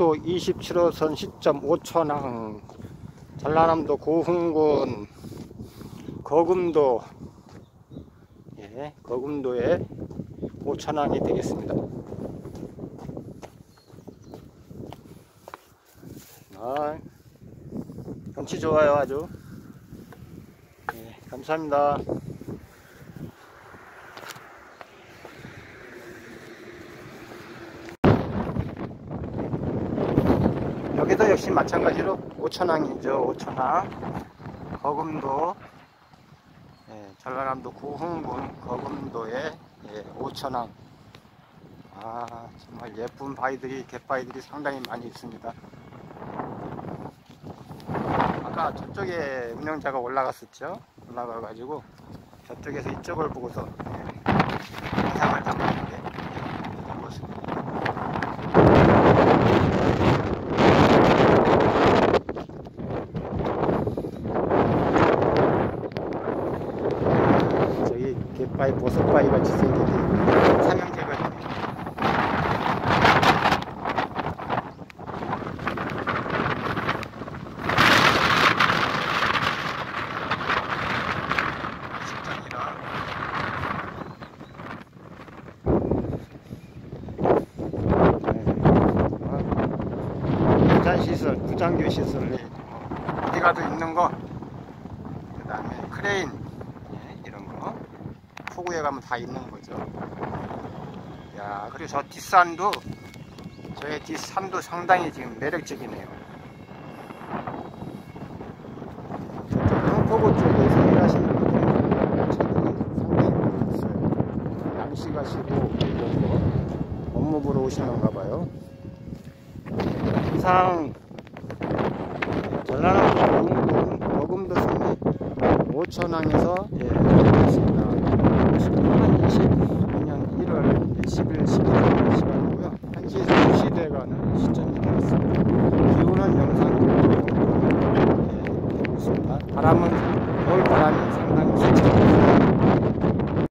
고속도 27호선 시점 5천항 전라남도 고흥군 거금도 예, 거금도의 5천항이 되겠습니다. 아, 경치 좋아요 아주. 예, 감사합니다. 여기도 역시 마찬가지로 5천항이죠. 5천항 거금도 예, 전라남도 구흥군 거금도의 예, 5천항 아 정말 예쁜 바위들이 갯바위들이 상당히 많이 있습니다. 아까 저쪽에 운영자가 올라갔었죠? 올라가 가지고 저쪽에서 이쪽을 보고서 예, 영상을 담았는데 이런 모습입니다 갯바위 보석바위 같이 생긴 게 삼형제거든요. 식전이라. 부산시설, 부잔교 시설이 어디 가도 있는 거, 그 다음에 크레인, 포구에 가면 다 있는 거죠. 야 그리고 저 뒷산도 저의 뒷산도 상당히 지금 매력적이네요. 저쪽 포구 쪽에서 일하시는 분들이 상당히 많이 있어요. 양식 하시고 이런 거 업무 보러 오시는 건가 봐요. 항상 전라남도 거금도 섬이 5천항에서 예, 있습니다. 2020년 1월 10일 11일 시간이고요. 1시에서 2시 돼가는 시점이 되었습니다. 기온은 영상 예, 되고 있습니다. 바람은 겨울 바람이 상당히 세차입니다.